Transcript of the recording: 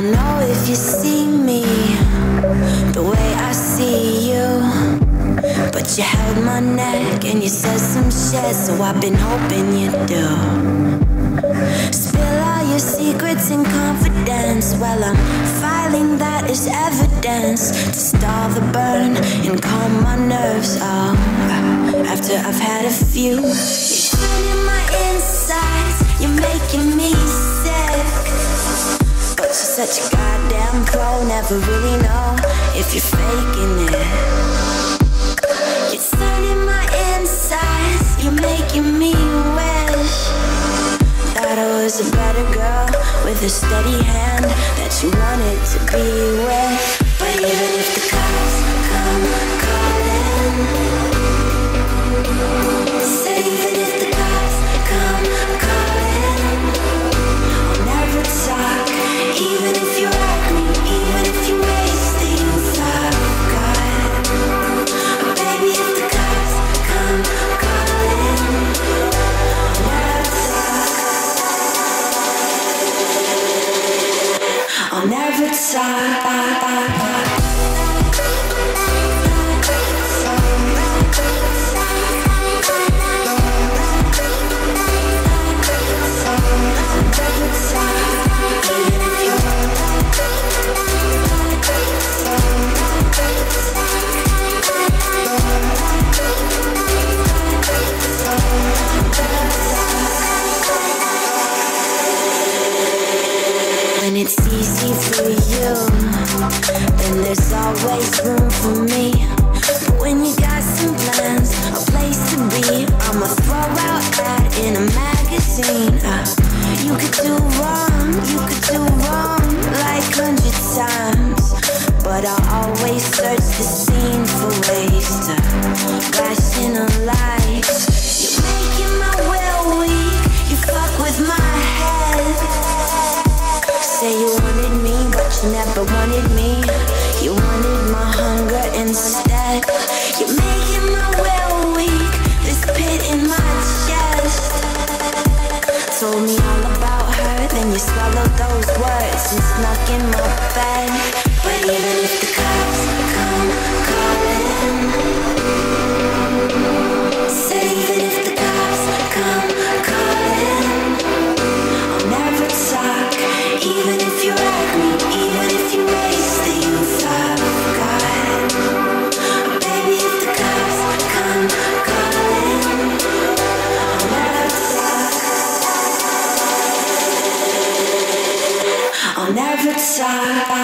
don't know if you see me the way I see you. But you held my neck and you said some shit, so I've been hoping you do. Spill all your secrets in confidence while I'm filing that is evidence to stall the burn and calm my nerves. Oh, after I've had a few, you're my inside. Such a goddamn pro, never really know if you're faking it. You're turning my insides, you're making me wish that I was a better girl with a steady hand that you wanted to be with. But even if the cops come calling, When it's easy for you, then there's always room for me. But when you got some plans, a place to be, I'ma throw out that in a magazine. Uh, you could do wrong, you could do wrong like hundred times. But I'll always search the then you swallowed those words and snuck in my bed. But even if the cops come calling, talk. I'll never talk.